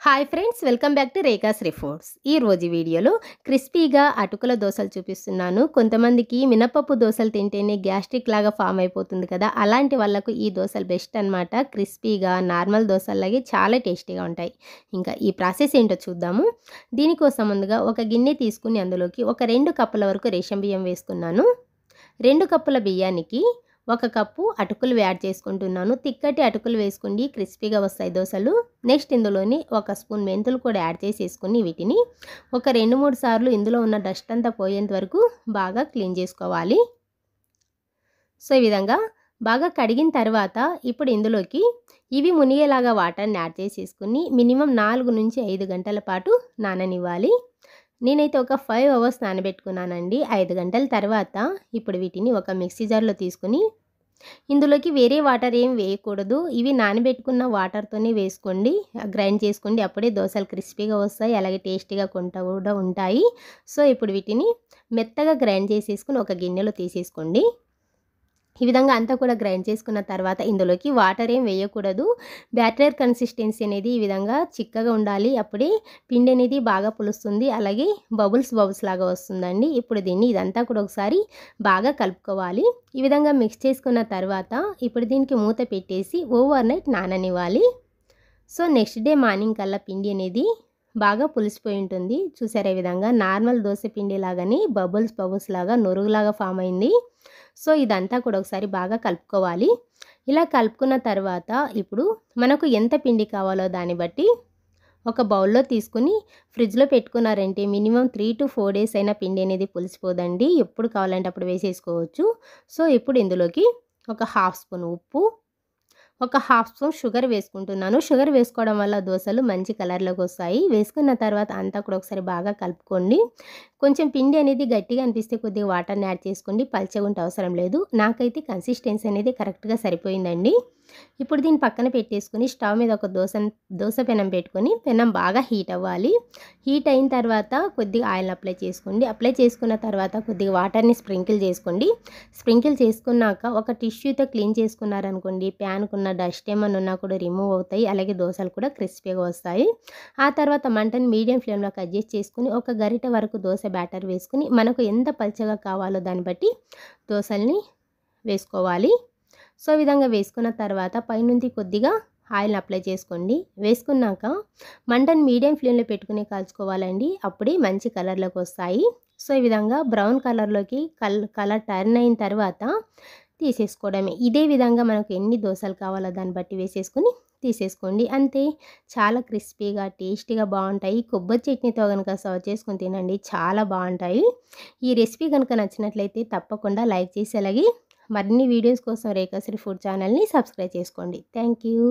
Hi friends welcome back to Rekha's రిఫోర్ట్స్ ఈ రోజు వీడియోలో క్రిస్పీగా అటుకుల దోశలు చూపిస్తున్నాను. కొంతమందికి మినపప్పు దోశలు తింటేనే గ్యాస్ట్రిక్ లాగా ఫామ్ అయిపోతుంది కదా. అలాంటి వాళ్ళకు ఈ దోశలు బెస్ట్ అనమాట క్రిస్పీగా నార్మల్ దోశలాగే చాలా టేస్టీగా ఉంటాయి. ఇంకా ఈ ప్రాసెస్ ఏంటో చూద్దాము. దీనికోసం ముందుగా ఒక గిన్నె తీసుకుని అందులోకి ఒక రెండు కప్పుల వరకు రేషన్ బియ్యం వేసుకున్నాను. రెండు కప్పుల బియ్యానికి ఒక కప్పు అటుకులు యాడ్ చేసుకుంటున్నాను. తిక్కటి అటుకులు వేసుకుని క్రిస్పీగా వస్తాయి దోశలు. నెక్స్ట్ ఇందులోని ఒక స్పూన్ మెంతులు కూడా యాడ్ చేసేసుకుని వీటిని ఒక రెండు మూడు సార్లు ఇందులో ఉన్న డస్ట్ అంతా పోయేంత వరకు బాగా క్లీన్ చేసుకోవాలి. సో ఈ విధంగా బాగా కడిగిన తర్వాత ఇప్పుడు ఇందులోకి ఇవి మునిగేలాగా వాటర్ని యాడ్ చేసేసుకుని మినిమం నాలుగు నుంచి ఐదు గంటల పాటు నాననివ్వాలి. నేనైతే ఒక ఫైవ్ అవర్స్ నానబెట్టుకున్నానండి. ఐదు గంటల తర్వాత ఇప్పుడు వీటిని ఒక మిక్సీ జార్లో తీసుకుని ఇందులోకి వేరే వాటర్ ఏం వేయకూడదు. ఇవి నానబెట్టుకున్న వాటర్తోనే వేసుకోండి. గ్రైండ్ చేసుకోండి. అప్పుడే దోశలు క్రిస్పీగా వస్తాయి. అలాగే టేస్టీగా కొంట కూడా ఉంటాయి. సో ఇప్పుడు వీటిని మెత్తగా గ్రైండ్ చేసేసుకుని ఒక గిన్నెలో తీసేసుకోండి. ఈ విధంగా అంతా కూడా గ్రైండ్ చేసుకున్న తర్వాత ఇందులోకి వాటర్ ఏం వేయకూడదు. బ్యాటర్ కన్సిస్టెన్సీ అనేది ఈ విధంగా చిక్కగా ఉండాలి. అప్పుడే పిండి అనేది బాగా పులుస్తుంది. అలాగే బబుల్స్ బబుల్స్ లాగా వస్తుందండి. ఇప్పుడు దీన్ని ఇదంతా కూడా ఒకసారి బాగా కలుపుకోవాలి. ఈ విధంగా మిక్స్ చేసుకున్న తర్వాత ఇప్పుడు దీనికి మూత పెట్టేసి ఓవర్ నైట్ నాననివ్వాలి. సో నెక్స్ట్ డే మార్నింగ్ కల్లా పిండి అనేది బాగా పులిసిపోయి ఉంటుంది. చూసారే ఈ విధంగా నార్మల్ దోశ పిండి లాగానే బబుల్స్ బబుల్స్ లాగా నొరుగులాగా ఫామ్ అయింది. సో ఇదంతా కూడా ఒకసారి బాగా కలుపుకోవాలి. ఇలా కలుపుకున్న తర్వాత ఇప్పుడు మనకు ఎంత పిండి కావాలో దాన్ని బట్టి ఒక బౌల్లో తీసుకుని ఫ్రిడ్జ్లో పెట్టుకున్నారంటే minimum three to four days అయినా పిండి అనేది పులిసిపోదండి. ఎప్పుడు కావాలంటే అప్పుడు వేసేసుకోవచ్చు. సో ఇప్పుడు ఇందులోకి ఒక హాఫ్ స్పూన్ ఉప్పు ఒక హాఫ్ స్పూన్ షుగర్ వేసుకుంటున్నాను. షుగర్ వేసుకోవడం వల్ల దోశలు మంచి కలర్లోకి వస్తాయి. వేసుకున్న తర్వాత అంతా కూడా ఒకసారి బాగా కలుపుకోండి. కొంచెం పిండి అనేది గట్టిగా అనిపిస్తే కొద్దిగా వాటర్ని యాడ్ చేసుకోండి. పల్చగా ఉంటే అవసరం లేదు. నాకైతే కన్సిస్టెన్సీ అనేది కరెక్ట్గా సరిపోయిందండి. ఇప్పుడు దీన్ని పక్కన పెట్టేసుకుని స్టవ్ మీద ఒక దోశ దోశ పెనం పెట్టుకొని పెనం బాగా హీట్ అవ్వాలి. హీట్ అయిన తర్వాత కొద్దిగా ఆయిల్ అప్లై చేసుకోండి. అప్లై చేసుకున్న తర్వాత కొద్దిగా వాటర్ని స్ప్రింకిల్ చేసుకోండి. స్ప్రింకిల్ చేసుకున్నాక ఒక టిష్యూతో క్లీన్ చేసుకున్నారనుకోండి ప్యాన్కున్న డస్ట్ ఏమన్నా ఉన్నా కూడా రిమూవ్ అవుతాయి. అలాగే దోశలు కూడా క్రిస్పీగా వస్తాయి. ఆ తర్వాత మంటని మీడియం ఫ్లేమ్లోకి అడ్జస్ట్ చేసుకుని ఒక గరిట వరకు దోశ బ్యాటర్ వేసుకుని మనకు ఎంత పల్చగా కావాలో దాన్ని బట్టి దోశల్ని వేసుకోవాలి. సో ఈ విధంగా వేసుకున్న తర్వాత పైనుంచి కొద్దిగా ఆయిల్ అప్లై చేసుకోండి. వేసుకున్నాక మంటను మీడియం ఫ్లేమ్లో పెట్టుకుని కాల్చుకోవాలండి. అప్పుడే మంచి కలర్లోకి వస్తాయి. సో ఈ విధంగా బ్రౌన్ కలర్లోకి కల్ కలర్ టర్న్ అయిన తర్వాత తీసేసుకోవడమే. ఇదే విధంగా మనకు ఎన్ని దోశలు కావాలో దాన్ని బట్టి వేసేసుకొని తీసేసుకోండి. అంతే చాలా క్రిస్పీగా టేస్టీగా బాగుంటాయి. కొబ్బరి చట్నీతో కనుక సర్వ్ చేసుకుని తినండి చాలా బాగుంటాయి. ఈ రెసిపీ కనుక నచ్చినట్లయితే తప్పకుండా లైక్ చేసి అలాగే మరిన్ని వీడియోస్ కోసం రేఖాశ్రీ ఫుడ్ ఛానల్ని సబ్స్క్రైబ్ చేసుకోండి. Thank you.